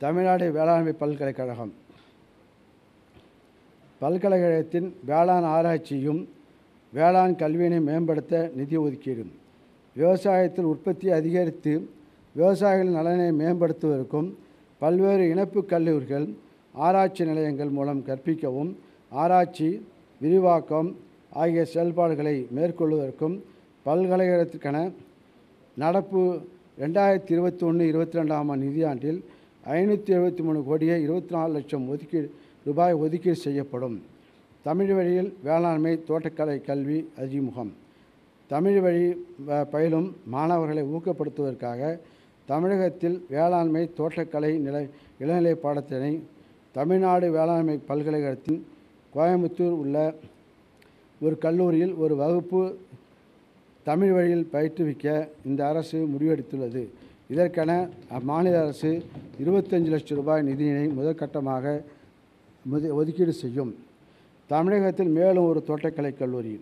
தமிழ்நாடு வேளாண்மை பல்கலைக்கழகம். பல்கலைக்கழகத்தின் வேளாண் ஆராய்ச்சியும் வேளாண் கல்வியினை மேம்படுத்த நிதி ஒதுக்கீடு. விவசாயத்தில் உற்பத்தி அதிகரித்து விவசாயிகளின் நலனை மேம்படுத்துவதற்கும் பல்வேறு இணைப்பு கல்லூரிகள் ஆராய்ச்சி நிலையங்கள் மூலம் கற்பிக்கவும் ஆராய்ச்சி விரிவாக்கம் ஆகிய செயல்பாடுகளை மேற்கொள்வதற்கும் பல்கலைக்கழகத்திற்கான நடப்பு ரெண்டாயிரத்தி இருபத்தி ஒன்று இருபத்தி ரெண்டாம் நிதியாண்டில் ஐநூற்றி எழுபத்தி மூணு கோடியே இருபத்தி நாலு லட்சம் ஒதுக்கீடு ரூபாய் ஒதுக்கீடு செய்யப்படும். தமிழ் வழியில் வேளாண்மை தோட்டக்கலை கல்வி அறிமுகம். தமிழ் வழி ப- பயிலும் மாணவர்களை ஊக்கப்படுத்துவதற்காக தமிழகத்தில் வேளாண்மை தோட்டக்கலை நிலை இளநிலை பாடத்தினை தமிழ்நாடு வேளாண்மை பல்கலைக்கழகத்தின் கோயம்புத்தூர் உள்ள ஒரு கல்லூரியில் ஒரு வகுப்பு தமிழ் வழியில் பயிற்றுவிக்க இந்த அரசு முடிவெடுத்துள்ளது. இதற்கென அம்மாநில அரசு இருபத்தஞ்சு லட்சம் ரூபாய் நிதியினை முதற்கட்டமாக முத- ஒதுக்கீடு செய்யும். தமிழகத்தில் மேலும் ஒரு தோட்டக்கலை கல்லூரி.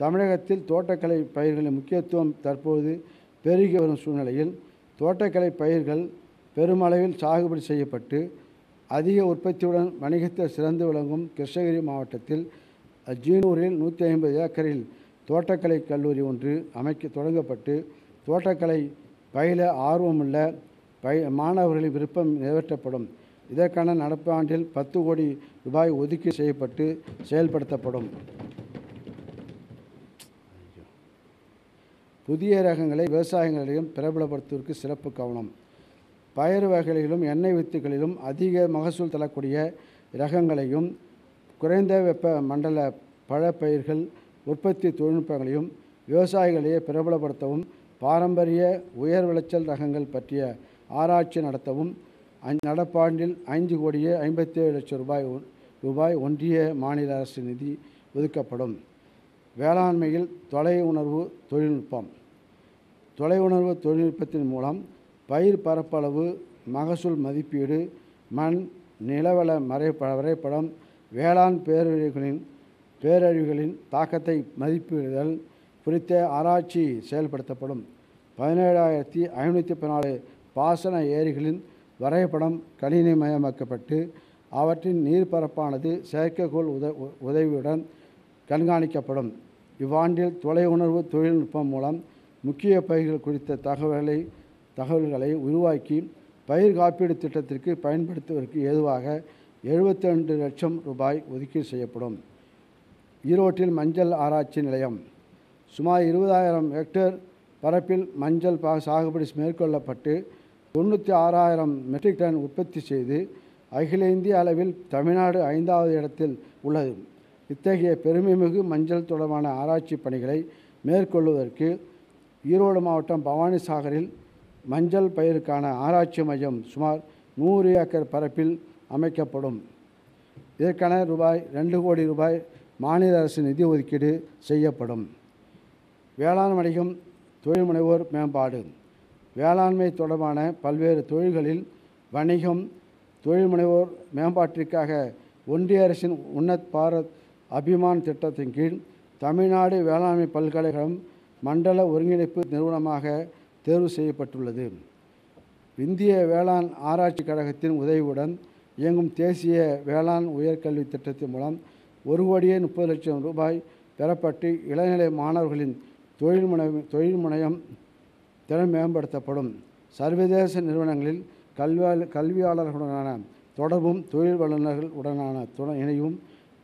தமிழகத்தில் தோட்டக்கலை பயிர்களின் முக்கியத்துவம் தற்போது பெருகி வரும் சூழ்நிலையில் தோட்டக்கலை பயிர்கள் பெருமளவில் சாகுபடி செய்யப்பட்டு அதிக உற்பத்தியுடன் வணிகத்தில் சிறந்து விளங்கும் கிருஷ்ணகிரி மாவட்டத்தில் ஜீனூரில் நூற்றி ஐம்பது ஏக்கரில் தோட்டக்கலை கல்லூரி ஒன்று அமைக்க தொடங்கப்பட்டு தோட்டக்கலை பயில ஆர்வமுள்ள பய மாணவர்களின் விருப்பம் நிறைவேற்றப்படும். இதற்கான நடப்பாண்டில் பத்து கோடி ரூபாய் ஒதுக்கீடு செய்யப்பட்டு செயல்படுத்தப்படும். புதிய ரகங்களை விவசாயிகளிடம் பிரபலப்படுத்துவதற்கு சிறப்பு கவனம். பயிர் வகைகளிலும் எண்ணெய் வித்துகளிலும் அதிக மகசூல் தரக்கூடிய ரகங்களையும் குறைந்த வெப்ப மண்டல பழப்பயிர்கள் உற்பத்தி தொழில்நுட்பங்களையும் விவசாயிகளையே பிரபலப்படுத்தவும் பாரம்பரிய உயர் விளைச்சல் ரகங்கள் பற்றிய ஆராய்ச்சி நடத்தவும் நடப்பாண்டில் ஐந்து கோடியே ஐம்பத்தேழு லட்சம் ரூபாய் ரூபாய் ஒன்றிய மாநில அரசு நிதி ஒதுக்கப்படும். வேளாண்மையில் தொலை உணர்வு தொழில்நுட்பம். தொலை உணர்வு தொழில்நுட்பத்தின் மூலம் பயிர் பரப்பளவு மகசூல் மதிப்பீடு மண் நிலவள மறை வரைபடம் வேளாண் பேரழிவுகளின் பேரழிவுகளின் தாக்கத்தை மதிப்பிடுதல் குறித்த ஆராய்ச்சி செயல்படுத்தப்படும். பதினேழாயிரத்தி ஐநூற்றி பதினாலு பாசன ஏரிகளின் வரைபடம் கணினிமயமாக்கப்பட்டு அவற்றின் நீர்ப்பரப்பானது செயற்கைக்கோள் உத உதவியுடன் கண்காணிக்கப்படும். இவ்வாண்டில் தொலை உணர்வு தொழில்நுட்பம் மூலம் முக்கிய பயிர்கள் குறித்த தகவல்களை தகவல்களை உருவாக்கி பயிர் காப்பீடு திட்டத்திற்கு பயன்படுத்துவதற்கு ஏதுவாக 72 லட்சம் ரூபாய் ஒதுக்கீடு செய்யப்படும். ஈரோட்டில் மஞ்சள் ஆராய்ச்சி நிலையம். சுமார் இருபதாயிரம் ஹெக்டேர் பரப்பில் மஞ்சள் பா சாகுபடி மேற்கொள்ளப்பட்டு தொண்ணூற்றி ஆறாயிரம் மெட்ரிக் டன் உற்பத்தி செய்து அகில இந்திய அளவில் தமிழ்நாடு ஐந்தாவது இடத்தில் உள்ளது. இத்தகைய பெருமைமிகு மஞ்சள் தொடர்பான ஆராய்ச்சி பணிகளை மேற்கொள்வதற்கு ஈரோடு மாவட்டம் பவானிசாகரில் மஞ்சள் பயிருக்கான ஆராய்ச்சி மையம் சுமார் நூறு ஏக்கர் பரப்பில் அமைக்கப்படும். இதற்கான ரூபாய் ரெண்டு கோடி ரூபாய் மாநில அரசு நிதி ஒதுக்கீடு செய்யப்படும். வேளாண் வணிகம் தொழில் முனைவோர் மேம்பாடு. வேளாண்மை தொடர்பான பல்வேறு தொழில்களில் வணிகம் தொழில் முனைவோர் மேம்பாட்டிற்காக ஒன்றிய அரசின் உன்னத் பாரத் அபிமான் திட்டத்தின் கீழ் தமிழ்நாடு வேளாண்மை பல்கலைக்கழகம் மண்டல ஒருங்கிணைப்பு நிறுவனமாக தேர்வு செய்யப்பட்டுள்ளது. இந்திய வேளாண் ஆராய்ச்சி கழகத்தின் உதவியுடன் இயங்கும் தேசிய வேளாண் உயர்கல்வி திட்டத்தின் மூலம் ஒரு கோடியே முப்பது லட்சம் ரூபாய் பெறப்பட்டு இளநிலை மாணவர்களின் தொழில் முனை தொழில் முனையம் திறன் மேம்படுத்தப்படும். சர்வதேச நிறுவனங்களில் கல்வியாள கல்வியாளர்களுடனான தொடர்பும் தொழில் வல்லுநர்கள் உடனான துணை இணைவும்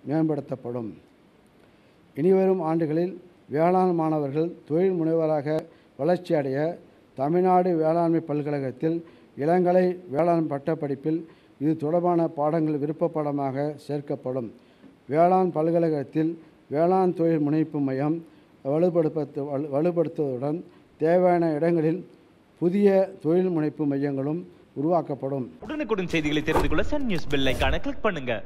மேம்படுத்தப்படும். இனிவரும் ஆண்டுகளில் வேளாண் மாணவர்கள் தொழில் முனைவராக வளர்ச்சியடைய தமிழ்நாடு வேளாண்மை பல்கழகத்தில் இளங்கலை வேளாண் பட்டப்படிப்பில் இது தொடர்பான பாடங்கள் விருப்ப பாடமாக சேர்க்கப்படும். வேளாண் பல்கலைக்கழகத்தில் வேளாண் தொழில் முனைப்பு மையம் வலுப்படுத்த வலு- வலுப்படுத்துவதுடன் தேவையான இடங்களில் புதிய தொழில் முனைப்பு மையங்களும் உருவாக்கப்படும். உடனுக்குடன் செய்திகளை தெரிந்து கொள்ள சன் நியூஸ் பெல் ஐகானை கிளிக் பண்ணுங்க.